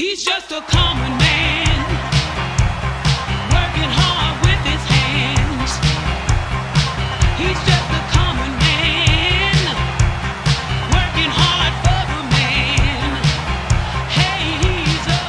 He's just a common man, working hard with his hands. He's just a common man, working hard for man. Hey, he's a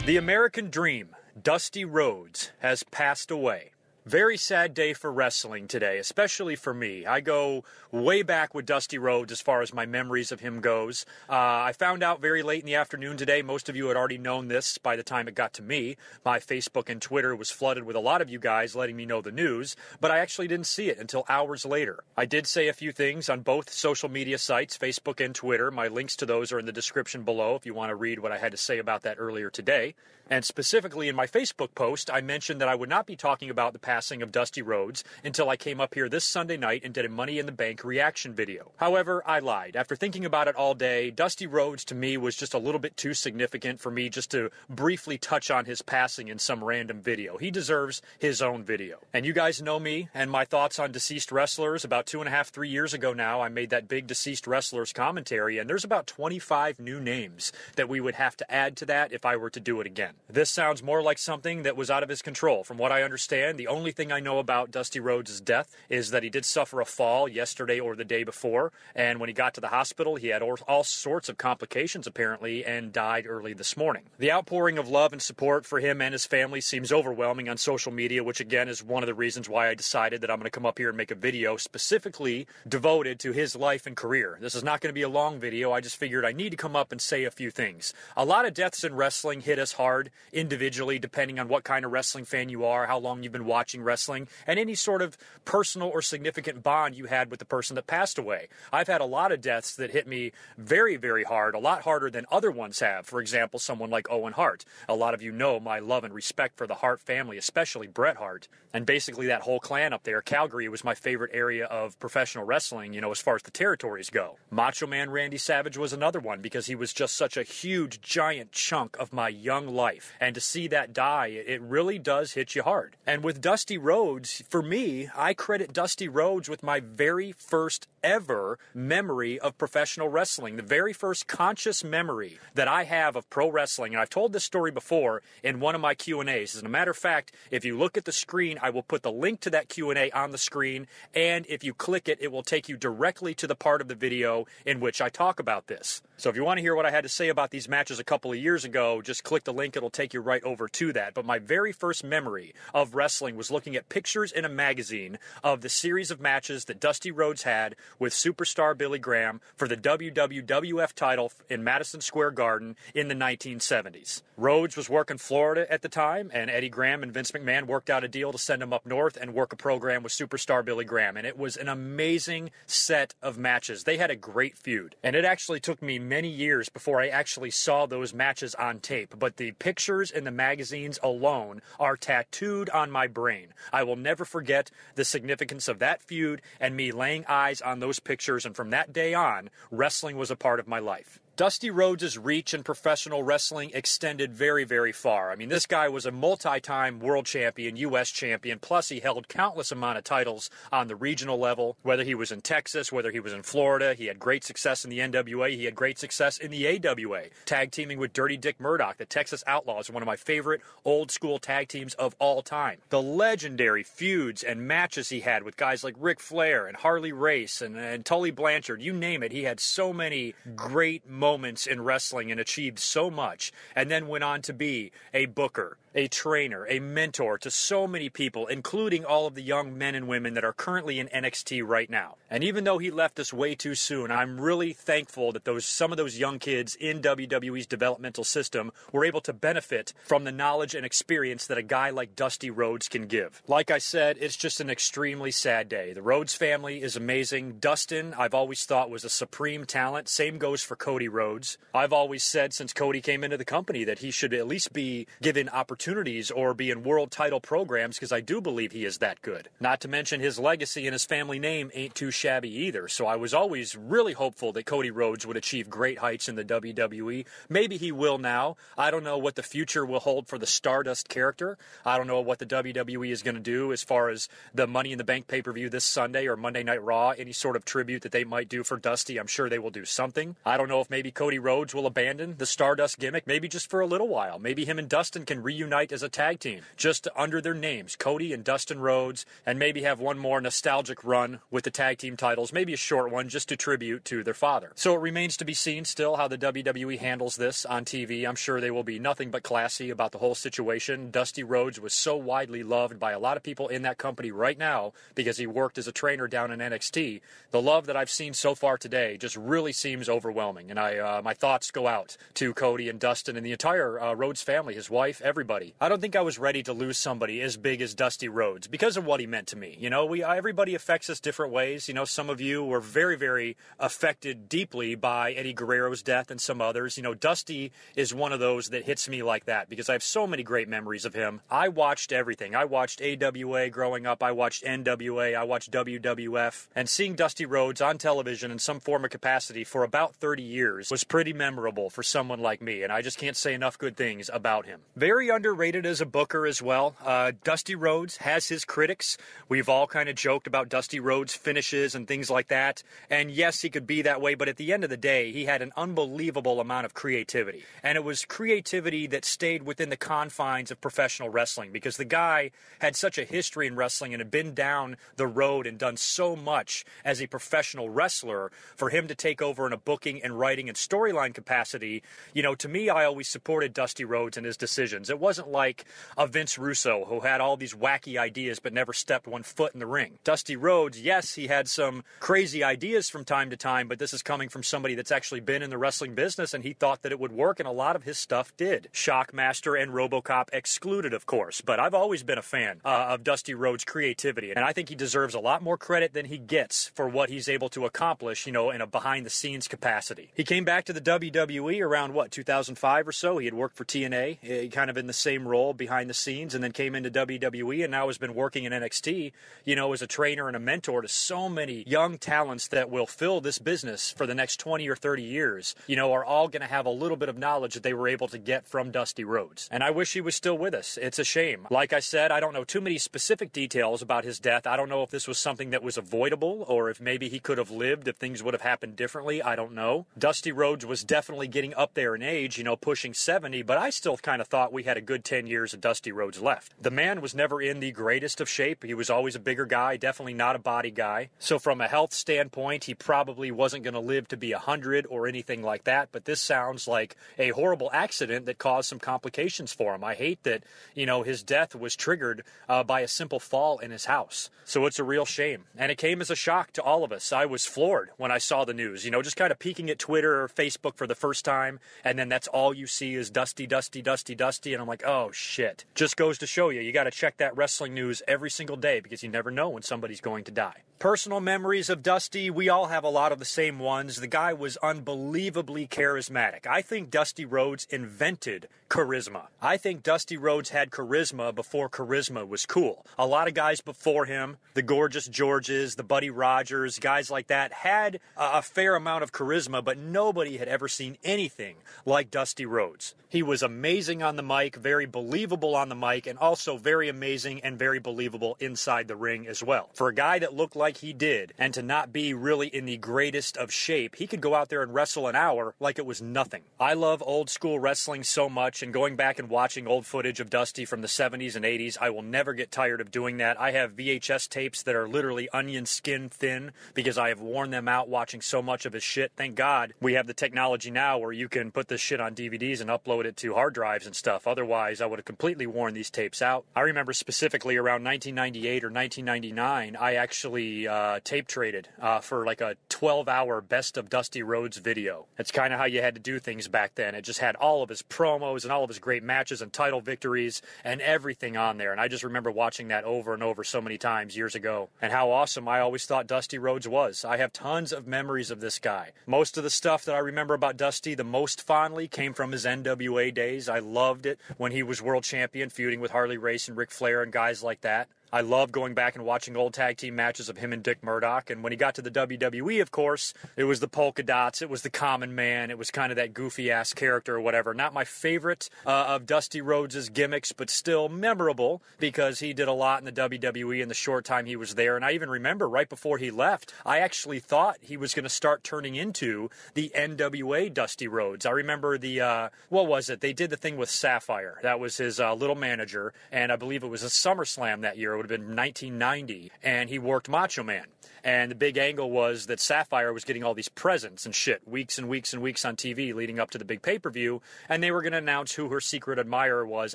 man. The American Dream, Dusty Rhodes, has passed away. Very sad day for wrestling today, especially for me. I go way back with Dusty Rhodes as far as my memories of him goes. Uh, I found out very late in the afternoon today. Most of you had already known this by the time it got to me. My Facebook and Twitter was flooded with a lot of you guys letting me know the news, but I actually didn't see it until hours later. I did say a few things on both social media sites, Facebook and Twitter. My links to those are in the description below if you want to read what I had to say about that earlier today. And specifically in my Facebook post, I mentioned that I would not be talking about the passing of Dusty Rhodes until I came up here this Sunday night and did a Money in the Bank reaction video. However, I lied. After thinking about it all day, Dusty Rhodes to me was just a little bit too significant for me just to briefly touch on his passing in some random video. He deserves his own video. And you guys know me and my thoughts on deceased wrestlers. About two and a half, three years ago now, I made that big deceased wrestlers commentary, and there's about 25 new names that we would have to add to that if I were to do it again. This sounds more like something that was out of his control. From what I understand, the only thing I know about Dusty Rhodes' death is that he did suffer a fall yesterday or the day before, and when he got to the hospital, he had all, all sorts of complications apparently and died early this morning. The outpouring of love and support for him and his family seems overwhelming on social media, which again is one of the reasons why I decided that I'm going to come up here and make a video specifically devoted to his life and career. This is not going to be a long video. I just figured I need to come up and say a few things. A lot of deaths in wrestling hit us hard individually, depending on what kind of wrestling fan you are, how long you've been watching wrestling, and any sort of personal or significant bond you had with the person that passed away. I've had a lot of deaths that hit me very, very hard, a lot harder than other ones have. For example, someone like Owen Hart. A lot of you know my love and respect for the Hart family, especially Bret Hart. And basically, that whole clan up there, Calgary, was my favorite area of professional wrestling, you know, as far as the territories go. Macho Man Randy Savage was another one because he was just such a huge, giant chunk of my young life. And to see that die, it really does hit you hard. And with Dusty Rhodes, for me, I credit Dusty Rhodes with my very first ever memory of professional wrestling, the very first conscious memory that I have of pro wrestling. And I've told this story before in one of my Q&As. As a matter of fact, if you look at the screen, I will put the link to that Q&A on the screen, and if you click it, it will take you directly to the part of the video in which I talk about this. So if you want to hear what I had to say about these matches a couple of years ago, just click the link, it'll take you right over to that. But my very first memory of wrestling was looking at pictures in a magazine of the series of matches that Dusty Rhodes had with superstar Billy Graham for the WWWF title in Madison Square Garden in the 1970s. Rhodes was working Florida at the time, and Eddie Graham and Vince McMahon worked out a deal to send him up north and work a program with superstar Billy Graham. And it was an amazing set of matches. They had a great feud. And it actually took me many years before I actually saw those matches on tape. But the pictures in the magazines alone are tattooed on my brain. I will never forget the significance of that feud and me laying eyes on those pictures. And from that day on, wrestling was a part of my life. Dusty Rhodes' reach in professional wrestling extended very, very far. I mean, this guy was a multi-time world champion, U.S. champion, plus he held countless amount of titles on the regional level, whether he was in Texas, whether he was in Florida. He had great success in the NWA. He had great success in the AWA, tag teaming with Dirty Dick Murdoch. The Texas Outlaws, one of my favorite old school tag teams of all time. The legendary feuds and matches he had with guys like Ric Flair and Harley Race and, and Tully Blanchard, you name it. He had so many great moments in wrestling and achieved so much, and then went on to be a booker, a trainer, a mentor to so many people, including all of the young men and women that are currently in NXT right now. And even though he left us way too soon, I'm really thankful that those some of those young kids in WWE's developmental system were able to benefit from the knowledge and experience that a guy like Dusty Rhodes can give. Like I said, it's just an extremely sad day. The Rhodes family is amazing. Dustin, I've always thought was a supreme talent. Same goes for Cody Rhodes. I've always said since Cody came into the company that he should at least be given opportunities or be in world title programs because I do believe he is that good. Not to mention his legacy and his family name ain't too shabby either. So I was always really hopeful that Cody Rhodes would achieve great heights in the WWE. Maybe he will now. I don't know what the future will hold for the Stardust character. I don't know what the WWE is going to do as far as the Money in the Bank pay per view this Sunday or Monday Night Raw, any sort of tribute that they might do for Dusty. I'm sure they will do something. I don't know if maybe Cody Rhodes will abandon the Stardust gimmick, maybe just for a little while. Maybe him and Dustin can reunite as a tag team, just under their names, Cody and Dustin Rhodes, and maybe have one more nostalgic run with the tag team titles, maybe a short one just to tribute to their father. So it remains to be seen still how the WWE handles this on TV. I'm sure they will be nothing but classy about the whole situation. Dusty Rhodes was so widely loved by a lot of people in that company right now because he worked as a trainer down in NXT. The love that I've seen so far today just really seems overwhelming, and I uh, my thoughts go out to Cody and Dustin and the entire uh, Rhodes family, his wife, everybody. I don't think I was ready to lose somebody as big as Dusty Rhodes because of what he meant to me. You know, we everybody affects us different ways. You know, some of you were very, very affected deeply by Eddie Guerrero's death, and some others. You know, Dusty is one of those that hits me like that because I have so many great memories of him. I watched everything. I watched AWA growing up. I watched NWA. I watched WWF, and seeing Dusty Rhodes on television in some form of capacity for about 30 years was pretty memorable for someone like me, and I just can't say enough good things about him. Very underrated as a booker as well. Uh, Dusty Rhodes has his critics. We've all kind of joked about Dusty Rhodes' finishes and things like that. And yes, he could be that way, but at the end of the day, he had an unbelievable amount of creativity. And it was creativity that stayed within the confines of professional wrestling because the guy had such a history in wrestling and had been down the road and done so much as a professional wrestler for him to take over in a booking and writing and storyline capacity. You know, to me, I always supported Dusty Rhodes and his decisions. It wasn't like a Vince Russo who had all these wacky ideas but never stepped one foot in the ring. Dusty Rhodes, yes, he had some crazy ideas from time to time, but this is coming from somebody that's actually been in the wrestling business and he thought that it would work, and a lot of his stuff did. Shockmaster and Robocop excluded, of course, but I've always been a fan uh, of Dusty Rhodes' creativity, and I think he deserves a lot more credit than he gets for what he's able to accomplish, you know, in a behind the scenes capacity. He came back to the WWE around what, 2005 or so? He had worked for TNA, eh, kind of in the same role behind the scenes, and then came into WWE and now has been working in NXT, you know, as a trainer and a mentor to so many young talents that will fill this business for the next 20 or 30 years, you know, are all going to have a little bit of knowledge that they were able to get from Dusty Rhodes. And I wish he was still with us. It's a shame. Like I said, I don't know too many specific details about his death. I don't know if this was something that was avoidable or if maybe he could have lived if things would have happened differently. I don't know. Dusty Rhodes was definitely getting up there in age, you know, pushing 70, but I still kind of thought we had a good 10 years of Dusty Rhodes left. The man was never in the greatest of shape. He was always a bigger guy, definitely not a body guy. So, from a health standpoint, he probably wasn't going to live to be 100 or anything like that. But this sounds like a horrible accident that caused some complications for him. I hate that, you know, his death was triggered uh, by a simple fall in his house. So, it's a real shame. And it came as a shock to all of us. I was floored when I saw the news, you know, just kind of peeking at Twitter or Facebook for the first time. And then that's all you see is Dusty, Dusty, Dusty, Dusty. And I'm like, oh shit. Just goes to show you, you got to check that wrestling news every single day because you never know when somebody's going to die. Personal memories of Dusty, we all have a lot of the same ones. The guy was unbelievably charismatic. I think Dusty Rhodes invented charisma. I think Dusty Rhodes had charisma before charisma was cool. A lot of guys before him, the Gorgeous Georges, the Buddy Rogers, guys like that, had a, fair amount of charisma, but nobody had ever seen anything like Dusty Rhodes. He was amazing on the mic, very believable on the mic, and also very amazing and very believable inside the ring as well. For a guy that looked like he did, and to not be really in the greatest of shape, he could go out there and wrestle an hour like it was nothing. I love old school wrestling so much, and going back and watching old footage of Dusty from the 70s and 80s, I will never get tired of doing that. I have VHS tapes that are literally onion skin thin because I have worn them out watching so much of his shit. Thank God we have the technology now where you can put this shit on DVDs and upload it to hard drives and stuff. Otherwise, I would have completely worn these tapes out. I remember specifically around 1998 or 1999, I actually uh, tape traded uh, for like a 12 hour best of Dusty Rhodes video. That's kind of how you had to do things back then. It just had all of his promos and all of his great matches and title victories and everything on there. And I just remember watching that over and over so many times years ago and how awesome I always thought Dusty Rhodes was. I have tons of memories of this guy. Most of the stuff that I remember about Dusty the most fondly came from his NWA days. I loved it when he was world champion, feuding with Harley Race and Ric Flair and guys like that. I love going back and watching old tag team matches of him and Dick Murdoch. And when he got to the WWE, of course, it was the polka dots, it was the common man, it was kind of that goofy ass character or whatever. Not my favorite uh, of Dusty Rhodes' gimmicks, but still memorable because he did a lot in the WWE in the short time he was there. And I even remember right before he left, I actually thought he was going to start turning into the NWA Dusty Rhodes. I remember the, uh, what was it? They did the thing with Sapphire. That was his uh, little manager. And I believe it was a SummerSlam that year would have been 1990, and he worked Macho Man. And the big angle was that Sapphire was getting all these presents and shit weeks and weeks and weeks on TV leading up to the big pay per view, and they were going to announce who her secret admirer was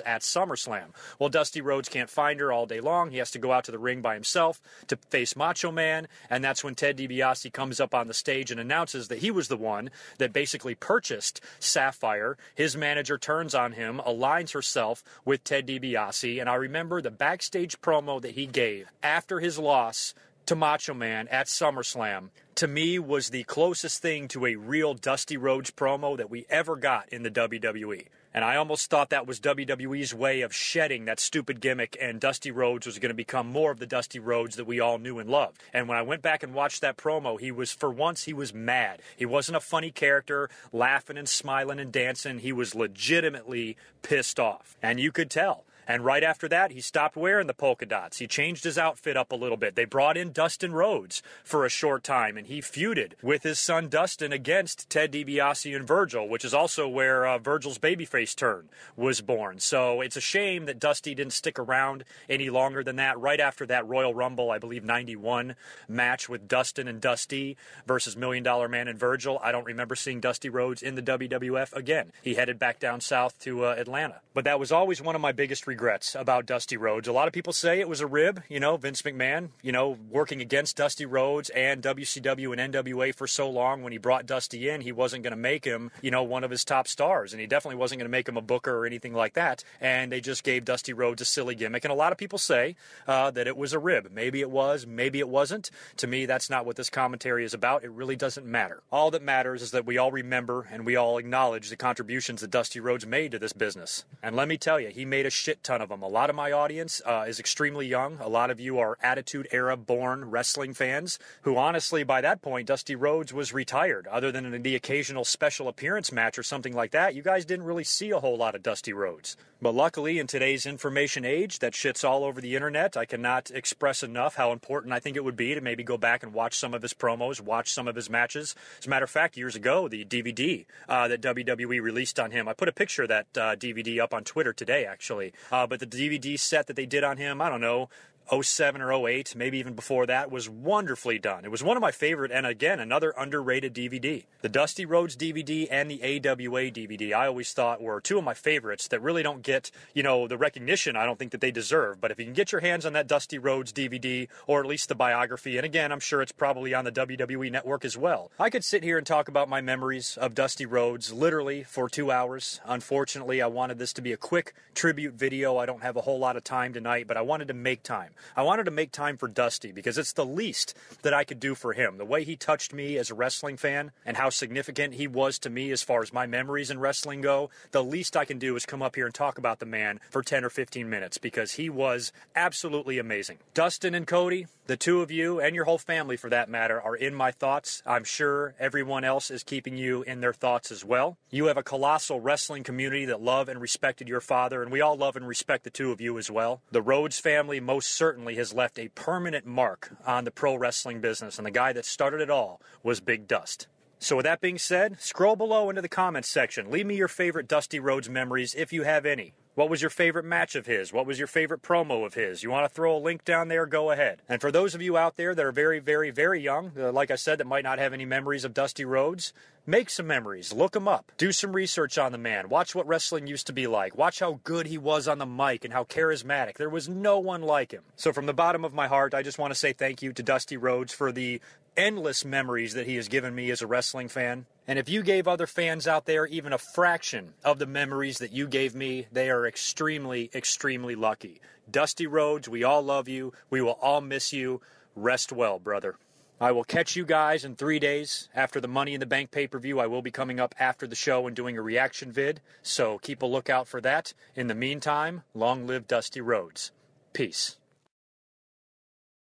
at SummerSlam. Well, Dusty Rhodes can't find her all day long. He has to go out to the ring by himself to face Macho Man, and that's when Ted DiBiase comes up on the stage and announces that he was the one that basically purchased Sapphire. His manager turns on him, aligns herself with Ted DiBiase, and I remember the backstage promo that he gave after his loss to Macho Man at SummerSlam, to me, was the closest thing to a real Dusty Rhodes promo that we ever got in the WWE. And I almost thought that was WWE's way of shedding that stupid gimmick, and Dusty Rhodes was going to become more of the Dusty Rhodes that we all knew and loved. And when I went back and watched that promo, he was, for once, he was mad. He wasn't a funny character, laughing and smiling and dancing. He was legitimately pissed off. And you could tell. And right after that, he stopped wearing the polka dots. He changed his outfit up a little bit. They brought in Dustin Rhodes for a short time, and he feuded with his son Dustin against Ted DiBiase and Virgil, which is also where uh, Virgil's babyface turn was born. So it's a shame that Dusty didn't stick around any longer than that. Right after that Royal Rumble, I believe 91 match with Dustin and Dusty versus Million Dollar Man and Virgil, I don't remember seeing Dusty Rhodes in the WWF again. He headed back down south to uh, Atlanta. But that was always one of my biggest regrets about Dusty Rhodes. A lot of people say it was a rib, you know, Vince McMahon, you know, working against Dusty Rhodes and WCW and NWA for so long. When he brought Dusty in, he wasn't going to make him, you know, one of his top stars, and he definitely wasn't going to make him a booker or anything like that. And they just gave Dusty Rhodes a silly gimmick. And a lot of people say uh, that it was a rib. Maybe it was, maybe it wasn't. To me, that's not what this commentary is about. It really doesn't matter. All that matters is that we all remember and we all acknowledge the contributions that Dusty Rhodes made to this business. And let me tell you, he made a shit ton of them. A lot of my audience uh, is extremely young. A lot of you are Attitude Era born wrestling fans who, honestly, by that point, Dusty Rhodes was retired. Other than the occasional special appearance match or something like that, you guys didn't really see a whole lot of Dusty Rhodes. But luckily, in today's information age, that shit's all over the internet. I cannot express enough how important I think it would be to maybe go back and watch some of his promos, watch some of his matches. As a matter of fact, years ago, the DVD uh, that WWE released on him, I put a picture of that uh, DVD up on Twitter today, actually. Uh, but the DVD set that they did on him, I don't know, 07 or 08, maybe even before that, was wonderfully done. It was one of my favorite, and again, another underrated DVD. The Dusty Rhodes DVD and the AWA DVD, I always thought were two of my favorites that really don't get, you know, the recognition I don't think that they deserve. But if you can get your hands on that Dusty Rhodes DVD, or at least the biography, and again, I'm sure it's probably on the WWE network as well, I could sit here and talk about my memories of Dusty Rhodes literally for two hours. Unfortunately, I wanted this to be a quick tribute video. I don't have a whole lot of time tonight, but I wanted to make time. I wanted to make time for Dusty because it's the least that I could do for him. The way he touched me as a wrestling fan and how significant he was to me as far as my memories in wrestling go, the least I can do is come up here and talk about the man for 10 or 15 minutes because he was absolutely amazing. Dustin and Cody, the two of you and your whole family for that matter, are in my thoughts. I'm sure everyone else is keeping you in their thoughts as well. You have a colossal wrestling community that love and respected your father, and we all love and respect the two of you as well. The Rhodes family most certainly has left a permanent mark on the pro wrestling business, and the guy that started it all was Big Dust. So, with that being said, scroll below into the comments section. Leave me your favorite Dusty Rhodes memories if you have any. What was your favorite match of his? What was your favorite promo of his? You want to throw a link down there? Go ahead. And for those of you out there that are very, very, very young, uh, like I said, that might not have any memories of Dusty Rhodes, make some memories. Look him up. Do some research on the man. Watch what wrestling used to be like. Watch how good he was on the mic and how charismatic. There was no one like him. So, from the bottom of my heart, I just want to say thank you to Dusty Rhodes for the endless memories that he has given me as a wrestling fan. And if you gave other fans out there even a fraction of the memories that you gave me, they are extremely, extremely lucky. Dusty Rhodes, we all love you. We will all miss you. Rest well, brother. I will catch you guys in three days after the Money in the Bank pay per view. I will be coming up after the show and doing a reaction vid, so keep a lookout for that. In the meantime, long live Dusty Rhodes. Peace.